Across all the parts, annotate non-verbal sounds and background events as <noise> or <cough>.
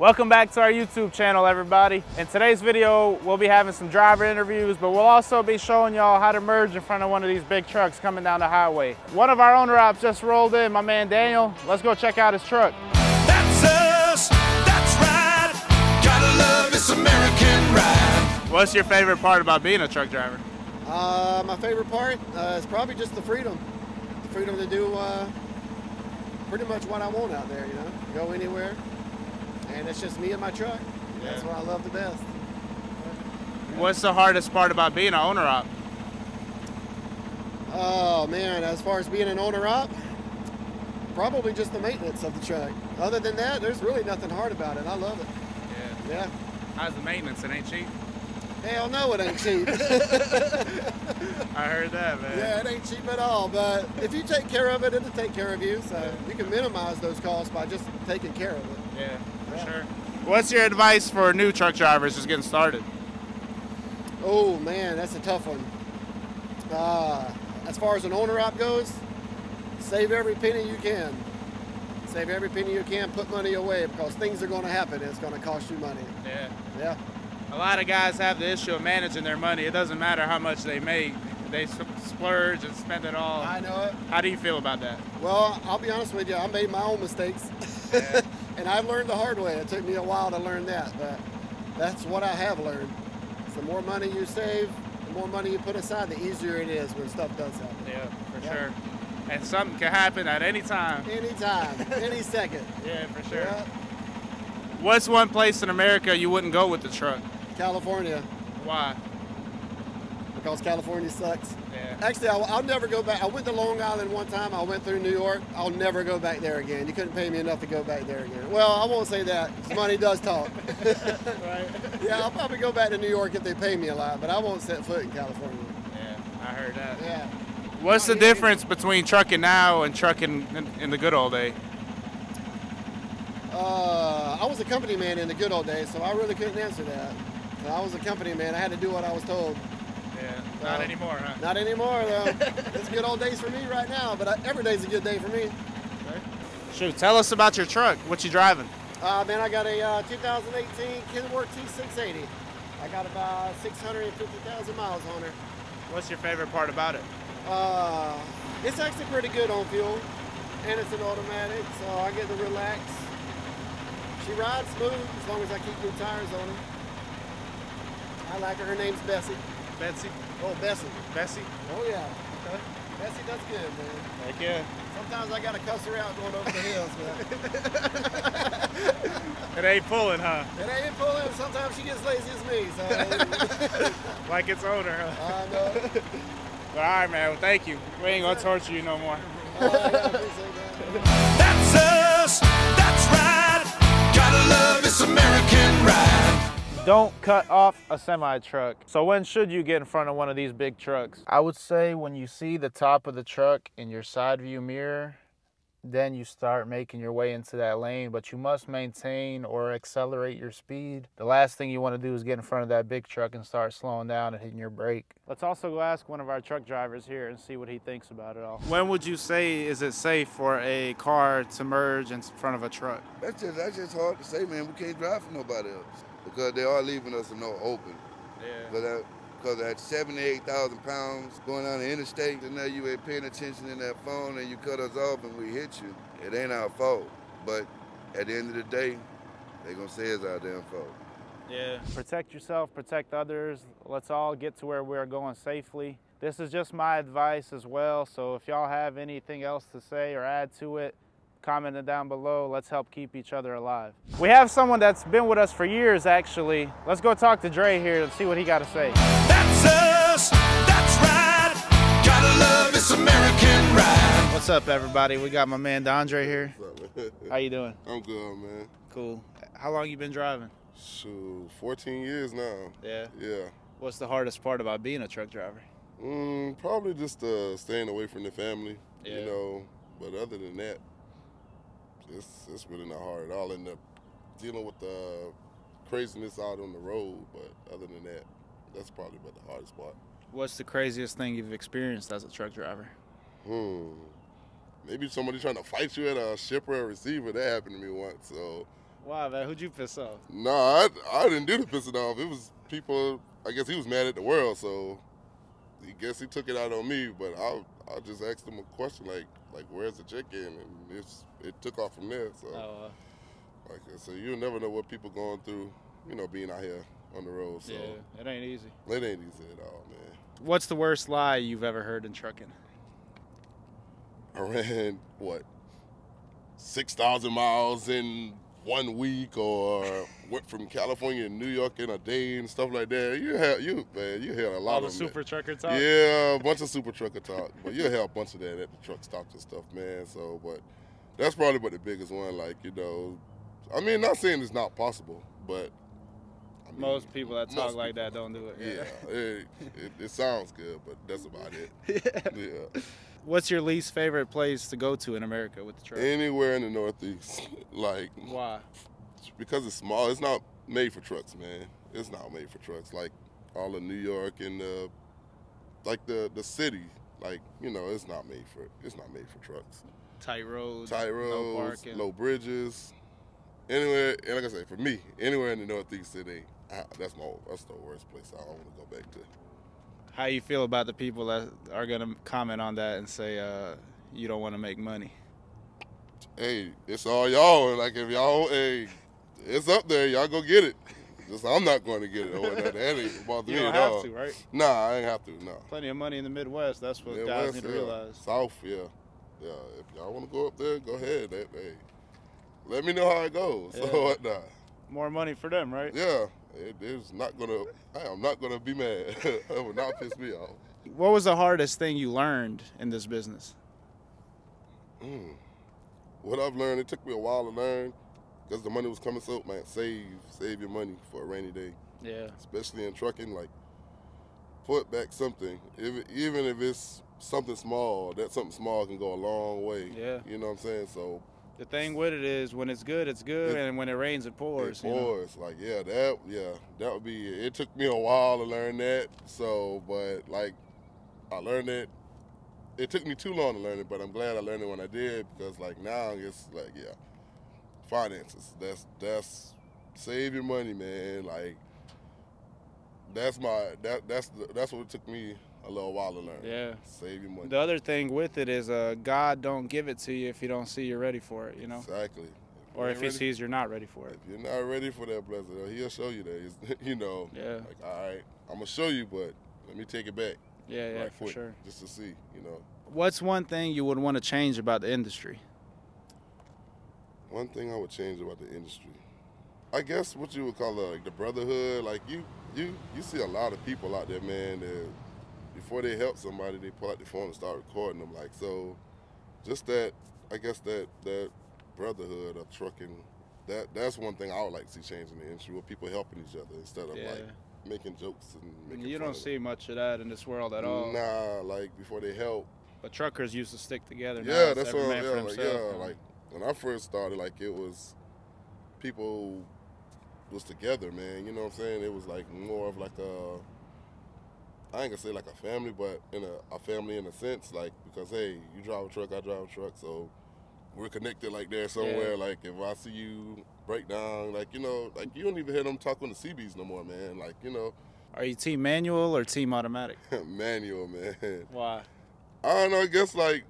Welcome back to our YouTube channel, everybody. In today's video, we'll be having some driver interviews, but we'll also be showing y'all how to merge in front of one of these big trucks coming down the highway. One of our owner ops just rolled in, my man Daniel. Let's go check out his truck. That's us, that's right. Gotta love this American ride. What's your favorite part about being a truck driver? Uh, my favorite part uh, is probably just the freedom. The freedom to do uh, pretty much what I want out there, you know, go anywhere. And it's just me and my truck. That's what I love the best. What's the hardest part about being an owner op? Oh man, as far as being an owner op, probably just the maintenance of the truck. Other than that, there's really nothing hard about it. I love it. Yeah. Yeah. How's the maintenance? It ain't cheap. Hell no, it ain't cheap. <laughs> I heard that, man. yeah, it ain't cheap at all. But if you take care of it, it'll take care of you. So you can minimize those costs by just taking care of it. Yeah, for Yeah. sure. What's your advice for new truck drivers just getting started? Oh man, that's a tough one. Uh, as far as an owner op goes, save every penny you can. Save every penny you can. Put money away because things are going to happen. It's going to cost you money. Yeah. Yeah. A lot of guys have the issue of managing their money. It doesn't matter how much they make. They splurge and spend it all. I know it. How do you feel about that? Well, I'll be honest with you. I made my own mistakes, Yeah. <laughs> and I've learned the hard way. It took me a while to learn that, but that's what I have learned. The more money you save, the more money you put aside, the easier it is when stuff does happen. Yeah, for Yeah. sure. And something can happen at any time. Anytime, <laughs> any second. Yeah, for sure. Yeah. What's one place in America you wouldn't go with the truck? California, Why? Because California sucks. Yeah. Actually, I'll, I'll never go back. I went to Long Island one time. I went through New York. I'll never go back there again. You couldn't pay me enough to go back there again. Well, I won't say that. Money does talk. right. <laughs> <laughs> yeah, I'll probably go back to New York if they pay me a lot, but I won't set foot in California. Yeah, I heard that. Yeah. What's the difference between trucking now and trucking in, in the good old day? Uh, I was a company man in the good old days, so I really couldn't answer that. I was a company man. I had to do what I was told. Yeah, not not anymore, huh? Not anymore, though. <laughs> it's good old days for me right now, but I, every day's a good day for me. Shoot, tell us about your truck. What you driving? Uh, man, I got a uh, 2018 Kenworth T680. I got about 650,000 miles on her. What's your favorite part about it? Uh, it's actually pretty good on fuel, and it's an automatic, so I get to relax. She rides smooth as long as I keep new tires on her. I like her. Her name's Bessie. Betsy? Oh, Bessie. Bessie? Oh, yeah. Okay. Bessie does good, man. Heck yeah. Sometimes I gotta cuss her out going over the hills, man. <laughs> It ain't pulling, huh? it ain't pulling. Sometimes she gets lazy as me, so <laughs> Like its owner, huh? I know. But all right, man. Well, thank you. We ain't gonna torture you no more. Don't cut off a semi truck. So when should you get in front of one of these big trucks? I would say when you see the top of the truck in your side view mirror, then you start making your way into that lane, but you must maintain or accelerate your speed. The last thing you want to do is get in front of that big truck and start slowing down and hitting your brake. Let's also go ask one of our truck drivers here and see what he thinks about it all. When would you say is it safe for a car to merge in front of a truck? That's just that's just hard to say, man. We can't drive for nobody else because they are leaving us in no open. Yeah. Because that, uh, because at 78,000 pounds going down the interstate, and now you ain't paying attention in that phone and you cut us off and we hit you. It ain't our fault. But at the end of the day, they gonna say it's our damn fault. Yeah. Protect yourself, protect others. Let's all get to where we're going safely. This is just my advice as well. So if y'all have anything else to say or add to it, comment it down below. Let's help keep each other alive. We have someone that's been with us for years actually. Let's go talk to Dre here and see what he got to say. That's us, that's right. Gotta love this American ride. What's up everybody? We got my man Dondre here. <laughs> How you doing? I'm good, man. Cool. How long you been driving? Shoot, 14 years now. Yeah. Yeah. What's the hardest part about being a truck driver? Mm, probably just uh, staying away from the family, Yeah. you know. But other than that, it's, it's really not hard I'll End up dealing with the craziness out on the road, but other than that, that's probably about the hardest part. What's the craziest thing you've experienced as a truck driver? Hmm. Maybe somebody trying to fight you at a shipper or receiver. That happened to me once. So, Why, man? Who'd you piss off? No, I, I didn't do the pissing off. It was people. I guess he was mad at the world, so he guess he took it out on me. But I I just asked him a question like like Where's the chicken? And it's it took off from there. So Oh, uh, like so you'll never know what people going through. You know, being out here on the road. So yeah, it ain't easy. it ain't easy at all, man. What's the worst lie you've ever heard in trucking? I ran what six thousand miles in one week, or went from California to New York in a day and stuff like that. You have you man, you hear a lot All the of them. super trucker talk. Yeah, a bunch of super trucker talk, but you'll have a bunch of that at the truck stops and stuff, man. So, but that's probably but the biggest one. Like you know, I mean, not saying it's not possible, but I mean, Most people that talk like that don't do it. Yeah, <laughs> it, it, it sounds good, but that's about it. <laughs> Yeah. What's your least favorite place to go to in America with the truck? Anywhere in the Northeast, <laughs> like Why? because it's small, it's not made for trucks, man. It's not made for trucks. Like all of New York and uh, like the the city, like you know, it's not made for it's not made for trucks. Tight roads. Tight no roads, parking. low bridges, anywhere. And like I say, for me, anywhere in the Northeast city, I, that's my that's the worst place I don't want to go back to. How you feel about the people that are gonna comment on that and say uh, you don't want to make money? Hey, it's all y'all. Like if y'all, hey, it's up there. Y'all go get it. Just I'm not going to get it. Or. That ain't bother You me don't have all. to, right? Nah, I ain't have to. No. Plenty of money in the Midwest. That's what Yeah, guys need to realize. South, yeah, yeah. If y'all want to go up there, go ahead. That, hey, let me know how it goes. <laughs> Yeah. So whatnot. More money for them, right? Yeah, it is not gonna. I am not gonna be mad. <laughs> it will not piss me off. What was the hardest thing you learned in this business? Mm. What I've learned, it took me a while to learn, because the money was coming so man. Save, save your money for a rainy day, Yeah. especially in trucking. Like, put back something, if, even if it's something small. That something small can go a long way. Yeah. You know what I'm saying? So The thing with it is when it's good, it's good, It- and when it rains, it pours. it you know? pours. Like, yeah, that, yeah, that would be. It took me a while to learn that. So, but like, I learned it. It took me too long to learn it, but I'm glad I learned it when I did because, like, now it's like, yeah, finances. That's that's save your money, man. Like, that's my that that's the, that's what it took me a little while to learn. Yeah. save your money. The other thing with it is uh, God don't give it to you if you don't see you're ready for it, you know, Exactly. or if he ready- sees you're not ready for it. If you're not ready for that blessing, he'll show you that. <laughs> You know, Yeah. like, all right, I'm gonna show you, but let me take it back. Yeah, yeah, right for quick, sure. Just to see, you know. What's one thing you would want to change about the industry? One thing I would change about the industry, I guess what you would call uh, like the brotherhood. Like you, you, you see a lot of people out there, man. That before they help somebody, they pull out their phone and start recording them. Like so, just that. I guess that that brotherhood of trucking. That that's one thing I would like to see change in the industry, where people helping each other instead of Yeah. like making jokes and making. You don't see much of that in this world at all. Nah, like before they help. But truckers used to stick together. Yeah, it's that's what. Yeah, like, yeah, like when I first started, like it was people was together, man. You know what I'm saying? It was like more of like a. I ain't gonna say like a family, but in a, a family in a sense, like because hey, you drive a truck, I drive a truck, so we're connected like there somewhere. Like if I see you break down, like you know, like you don't even hear them talk on the CBs no more, man. Like you know, Are you team manual or team automatic? <laughs> manual, man. Why? I don't know. I guess like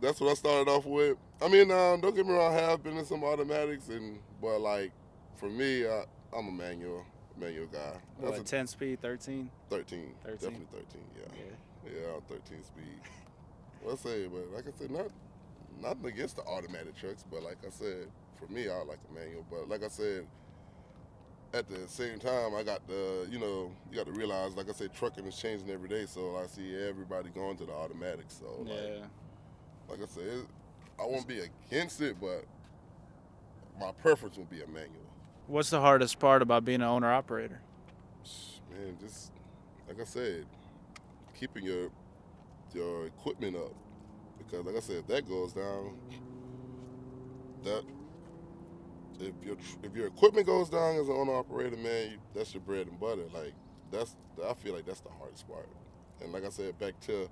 that's what I started off with. I mean, um, don't get me wrong. I have been in some automatics, and but like for me, I, I'm a manual manual guy. That's What, 10 speed, 13? a 13, 13? definitely 13. Yeah, Yeah. yeah, I'm 13 speed. I say, but like I said, not nothing against the automatic trucks, but like I said, for me, I like the manual. But like I said. At the same time, I got the, you know, you got to realize, like I said, trucking is changing every day. So I see everybody going to the automatic. So like, Yeah. like I said, it- I won't be against it, but my preference would be a manual. What's the hardest part about being an owner operator? Man, just like I said, keeping your your equipment up because, like I said, if that goes down, that if your if your equipment goes down as an owner operator, man, you, that's your bread and butter. Like that's I feel like that's the hardest part. And like I said, back to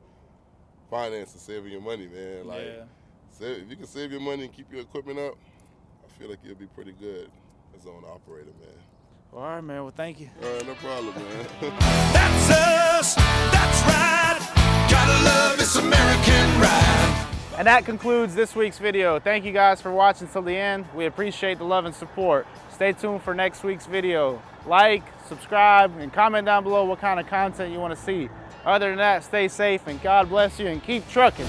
finance and saving your money, man. Like yeah. Save, if you can save your money and keep your equipment up, I feel like you'll be pretty good. As owner operator, man. All right, man. Well, thank you. All right, no problem, man. <laughs> That's us, that's right. Gotta love this American ride. And that concludes this week's video. Thank you guys for watching till the end. We appreciate the love and support. Stay tuned for next week's video. Like, subscribe, and comment down below what kind of content you want to see. Other than that, stay safe and God bless you and keep trucking.